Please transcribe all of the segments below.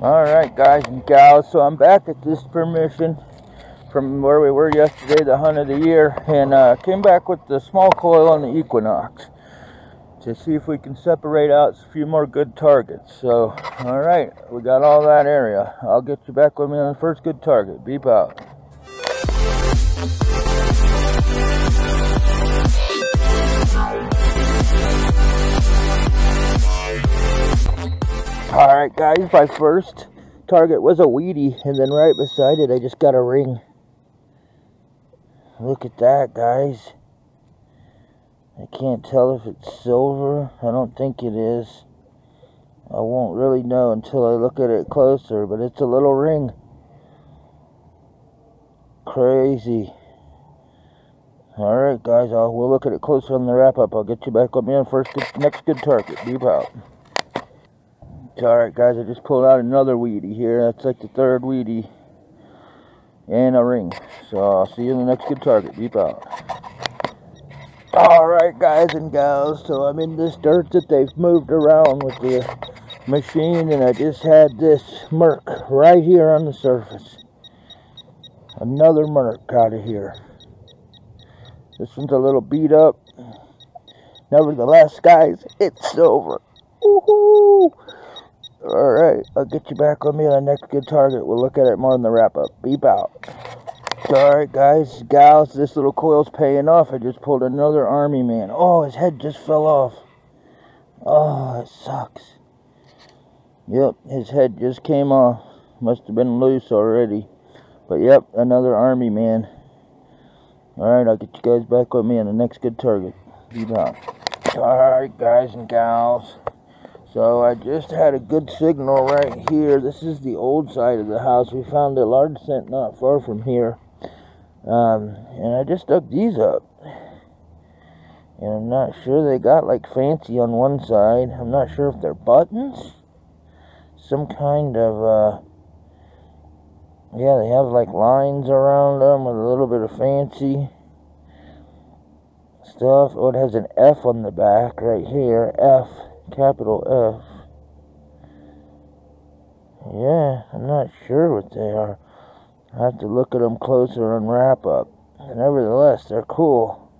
Alright guys and gals, so I'm back at this permission from where we were yesterday, the hunt of the year, and uh, came back with the small coil on the Equinox to see if we can separate out a few more good targets. So, alright, we got all that area. I'll get you back with me on the first good target. Beep out. Alright guys, my first target was a Wheatie, and then right beside it I just got a ring. Look at that guys. I can't tell if it's silver. I don't think it is. I won't really know until I look at it closer, but it's a little ring. Crazy. Alright guys, I'll, we'll look at it closer on the wrap up. I'll get you back with me on first good, next good target. Beep out. Alright guys, I just pulled out another Wheatie here. That's like the third Wheatie. And a ring. So I'll see you in the next good target. Beep out. Alright guys and gals, so I'm in this dirt that they've moved around with the machine and I just had this Merc right here on the surface. Another Merc out of here. This one's a little beat up. Nevertheless, guys, it's silver. Woohoo! Alright, I'll get you back with me on the next good target. We'll look at it more in the wrap up. Beep out. Alright, guys, gals, this little coil's paying off. I just pulled another army man. Oh, his head just fell off. Oh, it sucks. Yep, his head just came off. Must have been loose already. But yep, another army man. Alright, I'll get you guys back with me on the next good target. Beep out. Alright, guys and gals. So I just had a good signal right here. This is the old side of the house. We found a large cent not far from here. Um, and I just dug these up. And I'm not sure they got like fancy on one side. I'm not sure if they're buttons. Some kind of, uh, yeah, they have like lines around them with a little bit of fancy stuff. Oh, it has an F on the back right here. F capital F. Yeah, I'm not sure what they are. I have to look at them closer and wrap up. Nevertheless, they're cool.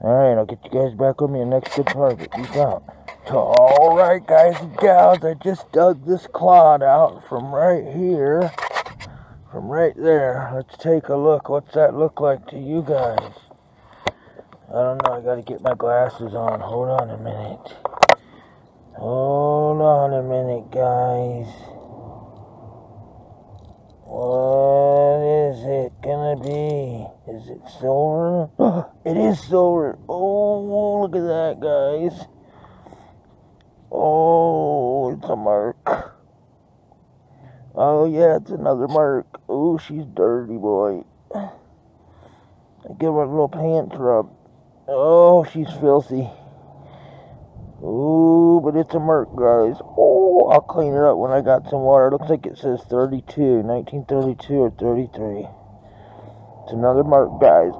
Alright, I'll get you guys back with me in next good target. Peace out. Alright, guys and gals, I just dug this clod out from right here. From right there. Let's take a look. What's that look like to you guys? I don't know. I gotta get my glasses on. Hold on a minute. Hold on a minute, guys. What is it gonna be? Is it silver? it is silver. Oh, look at that, guys. Oh, it's a mark. Oh, yeah, it's another mark. Oh, she's dirty, boy. I give her a little pants rub. Oh, she's filthy. Ooh, but it's a Merc, guys. Oh, I'll clean it up when I got some water. It looks like it says 32, 1932 or 33. It's another Merc, guys.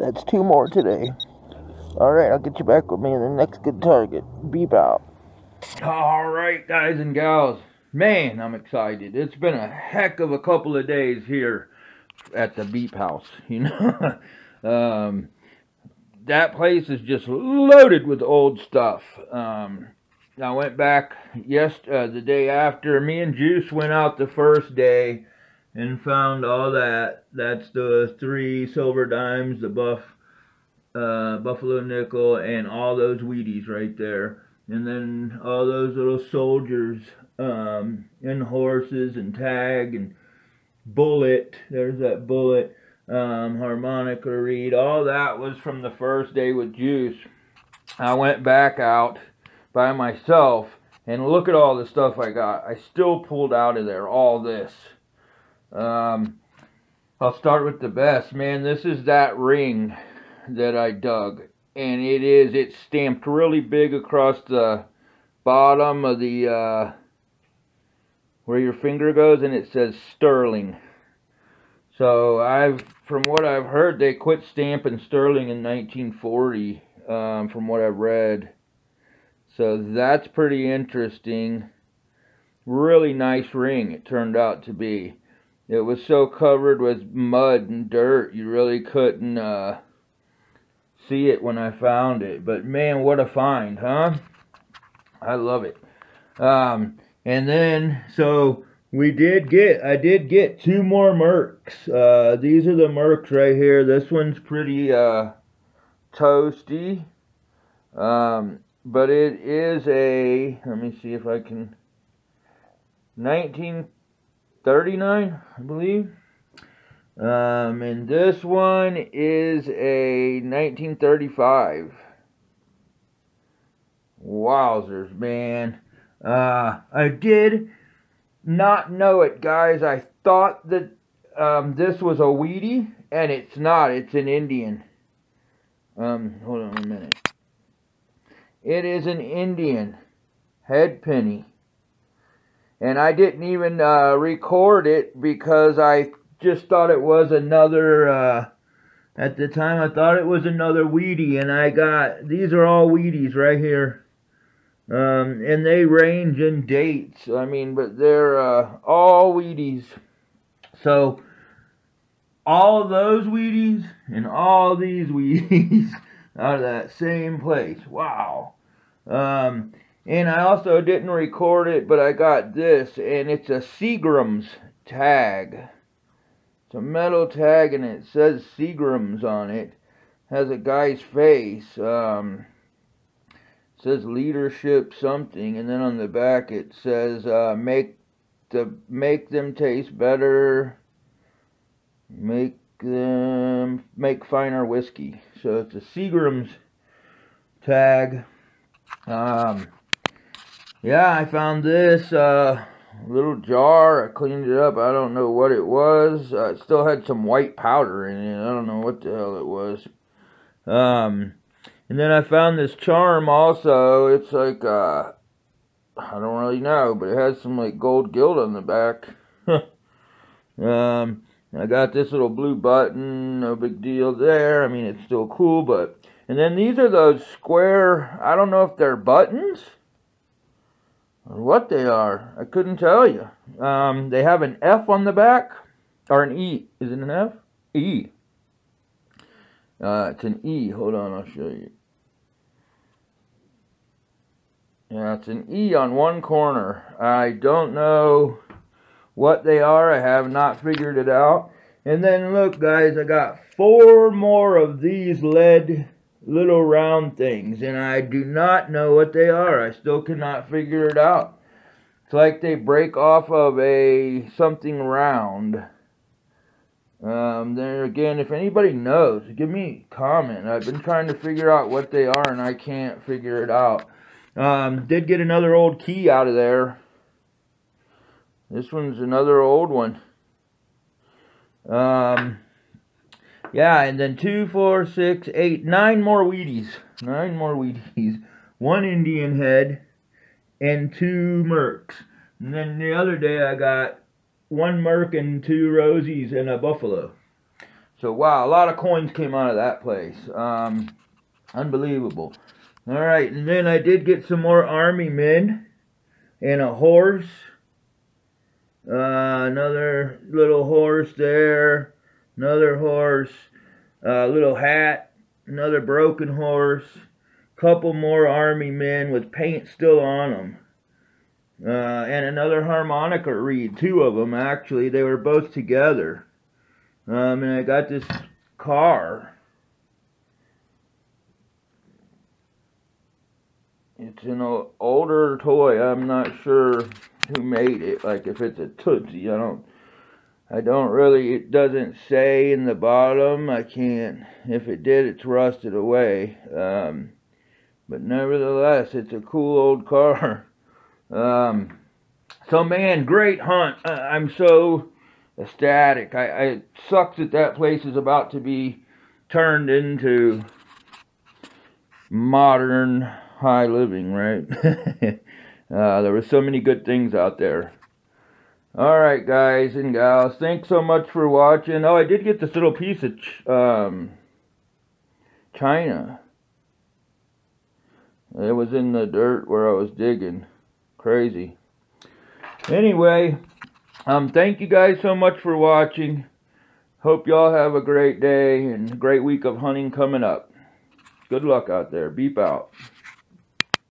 That's two more today. Alright, I'll get you back with me in the next good target. Beep out. Alright, guys and gals. Man, I'm excited. It's been a heck of a couple of days here at the Beep House, you know. um, that place is just loaded with old stuff. Um, I went back yes uh, the day after. Me and Juice went out the first day and found all that. That's the three silver dimes, the buff uh, buffalo nickel, and all those Wheaties right there. And then all those little soldiers um, and horses and tag and bullet. There's that bullet um, harmonica reed, all that was from the first day with Juice. I went back out by myself and look at all the stuff I got. I still pulled out of there all this. Um, I'll start with the best. Man, this is that ring that I dug. And it is, it's stamped really big across the bottom of the, uh, where your finger goes, and it says Sterling. So I've, from what I've heard, they quit stamping sterling in 1940, um, from what I've read. So that's pretty interesting. really nice ring it turned out to be. It was so covered with mud and dirt, you really couldn't uh, see it when I found it. But man, what a find, huh? I love it. Um, and then, so we did get, I did get two more Mercs. Uh, these are the Mercs right here. This one's pretty uh, toasty. Um, but it is a, let me see if I can, 1939, I believe. Um, and this one is a 1935. Wowzers, man. Uh, I did not know it, guys. I thought that um, this was a Wheatie, and it's not. It's an Indian. Um, hold on a minute. It is an Indian head penny. And I didn't even uh, record it because I just thought it was another, uh, at the time I thought it was another Wheatie. And I got, these are all Wheaties right here. Um, and they range in dates. I mean, but they're uh, all Wheaties. So, all of those Wheaties and all these Wheaties are that same place. Wow. Um, and I also didn't record it, but I got this, and it's a Seagram's tag. It's a metal tag, and it says Seagram's on it. Has a guy's face. Um, says leadership something, and then on the back it says uh, make the make them taste better, make them make finer whiskey. So it's a Seagram's tag. Um, yeah, I found this uh, little jar. I cleaned it up. I don't know what it was. Uh, it still had some white powder in it. I don't know what the hell it was. Um, and then I found this charm also. It's like, uh, I don't really know, but it has some like gold gilt on the back. um, I got this little blue button, no big deal there. I mean, it's still cool, but, and then these are those square, I don't know if they're buttons or what they are. I couldn't tell you. Um, they have an F on the back, or an E. Is it an F? E. Uh, it's an E. Hold on, I'll show you. Yeah, it's an E on one corner. I don't know what they are. I have not figured it out. And then look, guys, I got four more of these lead little round things. And I do not know what they are. I still cannot figure it out. It's like they break off of a something round. Um, then again, if anybody knows, give me a comment. I've been trying to figure out what they are and I can't figure it out. Um, did get another old key out of there. This one's another old one. Um, yeah, and then two, four, six, eight, nine more Wheaties. Nine more Wheaties. One Indian head and two Mercs. And then the other day I got one Merc and two Rosies and a Buffalo. So wow, a lot of coins came out of that place. Um, unbelievable. All right, and then I did get some more army men and a horse. Uh, another little horse there. Another horse. A uh, little hat. Another broken horse. Couple more army men with paint still on them. Uh, and another harmonica reed. Two of them, actually. They were both together. Um, and I got this car. It's an older toy. I'm not sure who made it. Like if it's a Tootsie, I don't. I don't really. It doesn't say in the bottom. I can't. If it did, it's rusted away. Um, but nevertheless, it's a cool old car. Um, so man, great hunt. I'm so ecstatic. I, I sucks that that place is about to be turned into modern high living, right? uh, there were so many good things out there. Alright, guys and gals, thanks so much for watching. Oh, I did get this little piece of ch um, China. It was in the dirt where I was digging. Crazy. Anyway, um, thank you guys so much for watching. Hope y'all have a great day and a great week of hunting coming up. Good luck out there. Beep out.